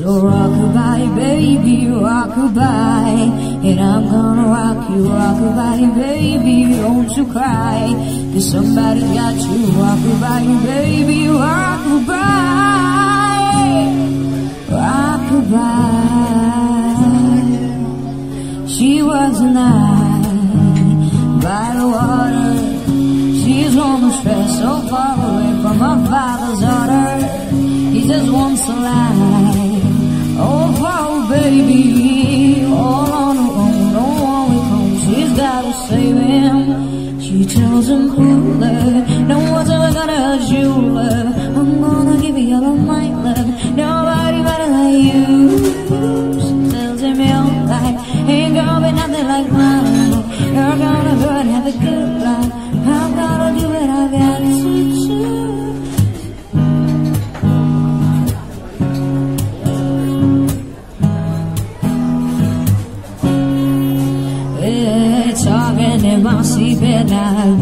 So rockabye, baby, rockabye. And I'm gonna rock you, rockabye, baby, don't you cry. Cause somebody got you, rockabye, baby, rockabye. Rockabye. She was a night by the water. She's home stressed so far away from her father's daughter. He just wants a life. Oh, baby, all on her own, no one with home. She's gotta save him. She tells him, Hula, no one's ever gonna hurt you, love. I'm gonna give you all of my love. Nobody gonna be nothing like mine. You're gonna go and have a good life. Talking in my sleep at night.